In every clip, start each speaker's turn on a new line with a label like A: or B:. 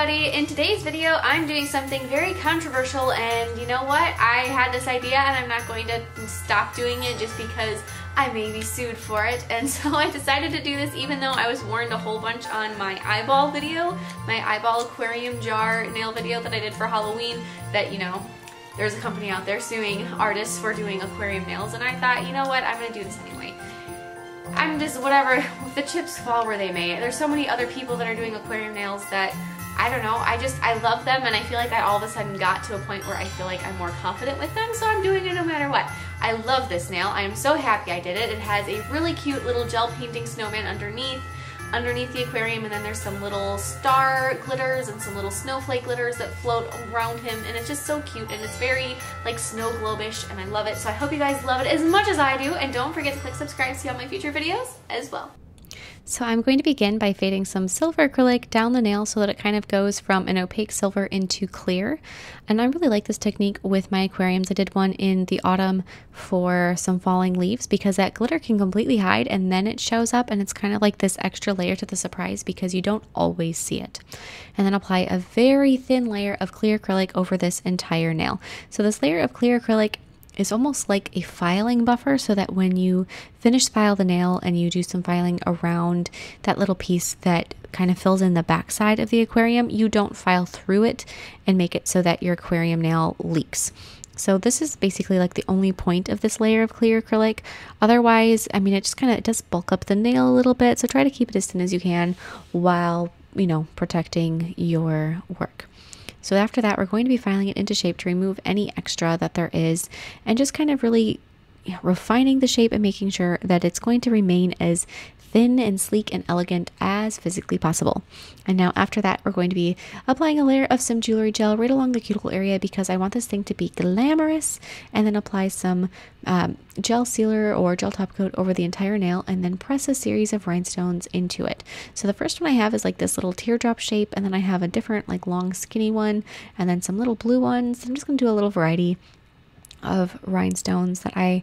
A: everybody! In today's video, I'm doing something very controversial and you know what? I had this idea and I'm not going to stop doing it just because I may be sued for it. And so I decided to do this even though I was warned a whole bunch on my eyeball video, my eyeball aquarium jar nail video that I did for Halloween that, you know, there's a company out there suing artists for doing aquarium nails and I thought, you know what, I'm gonna do this anyway. I'm just whatever, the chips fall where they may. There's so many other people that are doing aquarium nails that I don't know, I just, I love them and I feel like I all of a sudden got to a point where I feel like I'm more confident with them, so I'm doing it no matter what. I love this nail. I am so happy I did it. It has a really cute little gel painting snowman underneath underneath the aquarium and then there's some little star glitters and some little snowflake glitters that float around him and it's just so cute and it's very like snow globish and I love it. So I hope you guys love it as much as I do and don't forget to click subscribe to see all my future videos as well.
B: So I'm going to begin by fading some silver acrylic down the nail so that it kind of goes from an opaque silver into clear. And I really like this technique with my aquariums. I did one in the autumn for some falling leaves because that glitter can completely hide and then it shows up and it's kind of like this extra layer to the surprise because you don't always see it. And then apply a very thin layer of clear acrylic over this entire nail. So this layer of clear acrylic is almost like a filing buffer so that when you finish file the nail and you do some filing around that little piece that kind of fills in the backside of the aquarium, you don't file through it and make it so that your aquarium nail leaks. So this is basically like the only point of this layer of clear acrylic. Otherwise, I mean, it just kind of, does bulk up the nail a little bit. So try to keep it as thin as you can while, you know, protecting your work. So after that, we're going to be filing it into shape to remove any extra that there is and just kind of really refining the shape and making sure that it's going to remain as thin and sleek and elegant as physically possible. And now after that, we're going to be applying a layer of some jewelry gel right along the cuticle area because I want this thing to be glamorous and then apply some um, gel sealer or gel top coat over the entire nail and then press a series of rhinestones into it. So the first one I have is like this little teardrop shape and then I have a different like long skinny one and then some little blue ones. I'm just going to do a little variety of rhinestones that I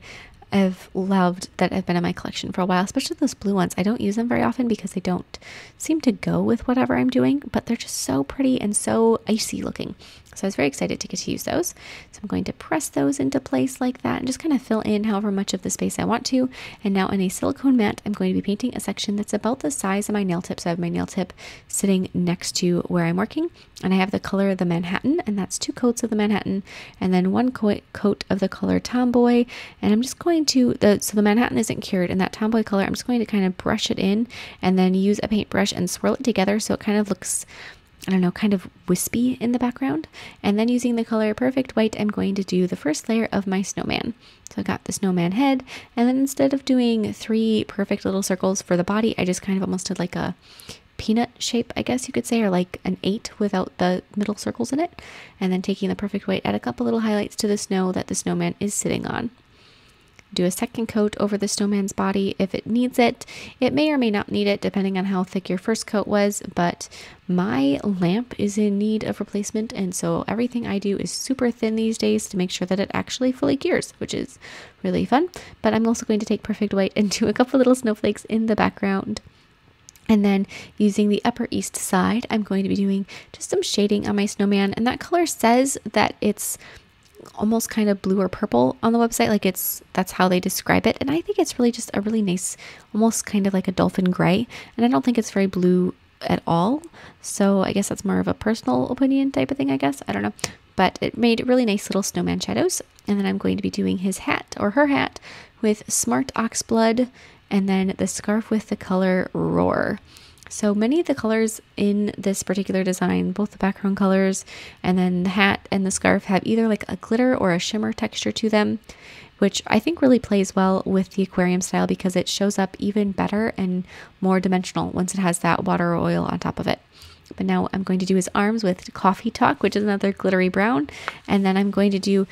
B: have loved that have been in my collection for a while, especially those blue ones. I don't use them very often because they don't seem to go with whatever I'm doing, but they're just so pretty and so icy looking. So I was very excited to get to use those. So I'm going to press those into place like that and just kind of fill in however much of the space I want to. And now in a silicone mat, I'm going to be painting a section that's about the size of my nail tip. So I have my nail tip sitting next to where I'm working. And I have the color of the Manhattan, and that's two coats of the Manhattan, and then one co coat of the color Tomboy. And I'm just going to, the so the Manhattan isn't cured, and that Tomboy color, I'm just going to kind of brush it in and then use a paintbrush and swirl it together so it kind of looks I don't know, kind of wispy in the background. And then using the color Perfect White, I'm going to do the first layer of my snowman. So I got the snowman head, and then instead of doing three perfect little circles for the body, I just kind of almost did like a peanut shape, I guess you could say, or like an eight without the middle circles in it. And then taking the Perfect White, add a couple little highlights to the snow that the snowman is sitting on do a second coat over the snowman's body if it needs it. It may or may not need it depending on how thick your first coat was, but my lamp is in need of replacement and so everything I do is super thin these days to make sure that it actually fully cures, which is really fun. But I'm also going to take Perfect White and do a couple little snowflakes in the background. And then using the upper east side, I'm going to be doing just some shading on my snowman. And that color says that it's almost kind of blue or purple on the website. Like it's that's how they describe it. And I think it's really just a really nice, almost kind of like a dolphin gray. And I don't think it's very blue at all. So I guess that's more of a personal opinion type of thing, I guess. I don't know. But it made really nice little snowman shadows. And then I'm going to be doing his hat or her hat with Smart Oxblood and then the scarf with the color Roar. So many of the colors in this particular design, both the background colors and then the hat and the scarf, have either like a glitter or a shimmer texture to them, which I think really plays well with the aquarium style because it shows up even better and more dimensional once it has that water or oil on top of it. But now I'm going to do his arms with Coffee Talk, which is another glittery brown. And then I'm going to do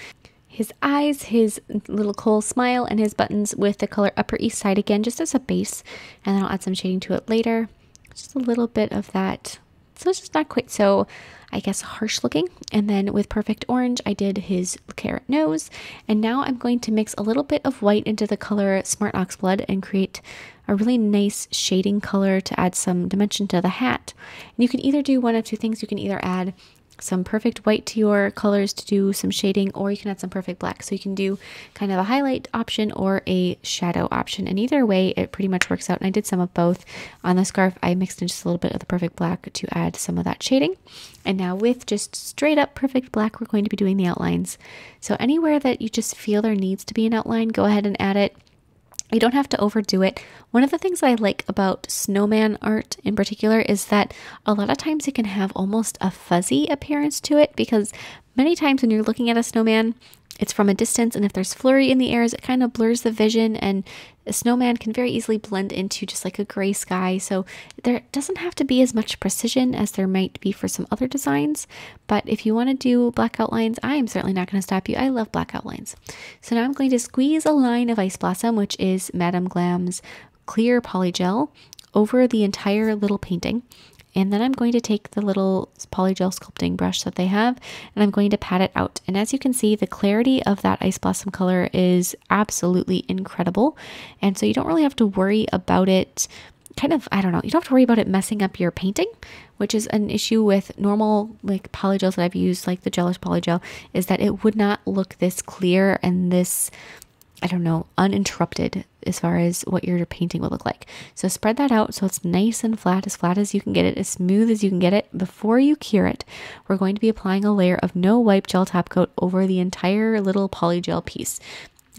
B: his eyes, his little coal smile, and his buttons with the color Upper East Side again, just as a base. And then I'll add some shading to it later just a little bit of that. So it's just not quite so, I guess, harsh looking. And then with Perfect Orange, I did his carrot nose. And now I'm going to mix a little bit of white into the color Smart Oxblood and create a really nice shading color to add some dimension to the hat. And you can either do one of two things. You can either add some perfect white to your colors to do some shading, or you can add some perfect black. So you can do kind of a highlight option or a shadow option. And either way, it pretty much works out. And I did some of both. On the scarf, I mixed in just a little bit of the perfect black to add some of that shading. And now with just straight up perfect black, we're going to be doing the outlines. So anywhere that you just feel there needs to be an outline, go ahead and add it. You don't have to overdo it. One of the things I like about snowman art in particular is that a lot of times it can have almost a fuzzy appearance to it because many times when you're looking at a snowman, it's from a distance, and if there's flurry in the airs, it kind of blurs the vision, and a snowman can very easily blend into just like a gray sky. So there doesn't have to be as much precision as there might be for some other designs. But if you want to do black outlines, I am certainly not going to stop you. I love black outlines. So now I'm going to squeeze a line of Ice Blossom, which is Madam Glam's clear polygel, over the entire little painting. And then I'm going to take the little polygel sculpting brush that they have and I'm going to pat it out. And as you can see, the clarity of that ice blossom color is absolutely incredible. And so you don't really have to worry about it kind of, I don't know, you don't have to worry about it messing up your painting, which is an issue with normal like polygels that I've used, like the Gelish polygel, is that it would not look this clear and this I don't know, uninterrupted as far as what your painting will look like. So spread that out so it's nice and flat, as flat as you can get it, as smooth as you can get it. Before you cure it, we're going to be applying a layer of no wipe gel top coat over the entire little polygel piece.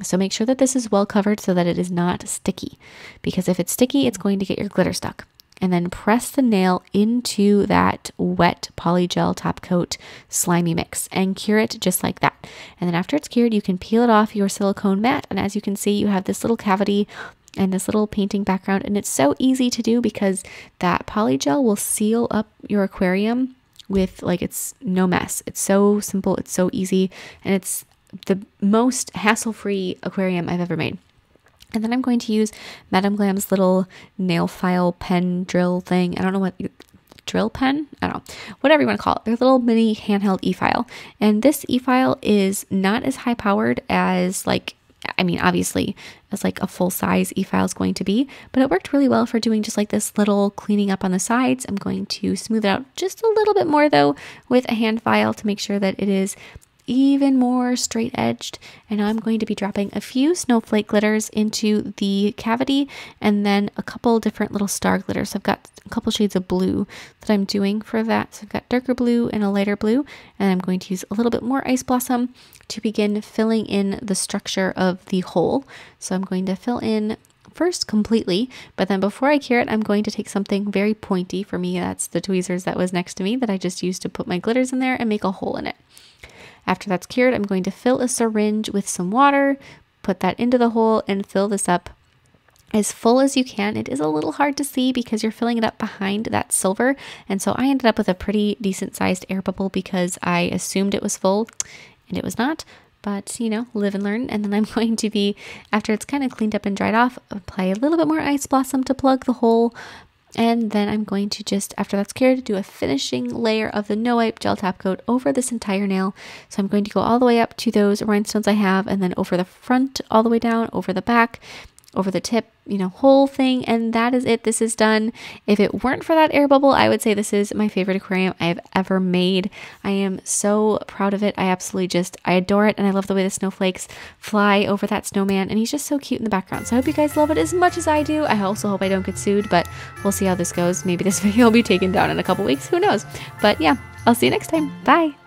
B: So make sure that this is well covered so that it is not sticky, because if it's sticky, it's going to get your glitter stuck and then press the nail into that wet polygel top coat slimy mix and cure it just like that. And then after it's cured, you can peel it off your silicone mat. And as you can see, you have this little cavity and this little painting background. And it's so easy to do because that polygel will seal up your aquarium with like it's no mess. It's so simple, it's so easy, and it's the most hassle free aquarium I've ever made. And then I'm going to use Madam Glam's little nail file pen drill thing. I don't know what drill pen. I don't know, whatever you want to call it. Their little mini handheld e-file. And this e-file is not as high powered as like I mean, obviously, as like a full size e file is going to be, but it worked really well for doing just like this little cleaning up on the sides. I'm going to smooth it out just a little bit more though with a hand file to make sure that it is even more straight edged. And I'm going to be dropping a few snowflake glitters into the cavity and then a couple different little star glitters. I've got a couple shades of blue that I'm doing for that. So I've got darker blue and a lighter blue. And I'm going to use a little bit more ice blossom to begin filling in the structure of the hole. So I'm going to fill in first completely, but then before I cure it, I'm going to take something very pointy. For me, that's the tweezers that was next to me that I just used to put my glitters in there and make a hole in it. After that's cured, I'm going to fill a syringe with some water, put that into the hole, and fill this up as full as you can. It is a little hard to see because you're filling it up behind that silver. And so I ended up with a pretty decent sized air bubble because I assumed it was full and it was not. But, you know, live and learn. And then I'm going to be, after it's kind of cleaned up and dried off, apply a little bit more ice blossom to plug the hole, and then I'm going to just, after that's cured, do a finishing layer of the no wipe gel top coat over this entire nail. So I'm going to go all the way up to those rhinestones I have and then over the front, all the way down, over the back, over the tip, you know, whole thing. And that is it. This is done. If it weren't for that air bubble, I would say this is my favorite aquarium I've ever made. I am so proud of it. I absolutely just, I adore it. And I love the way the snowflakes fly over that snowman. And he's just so cute in the background. So I hope you guys love it as much as I do. I also hope I don't get sued, but we'll see how this goes. Maybe this video will be taken down in a couple weeks. Who knows? But yeah, I'll see you next time. Bye.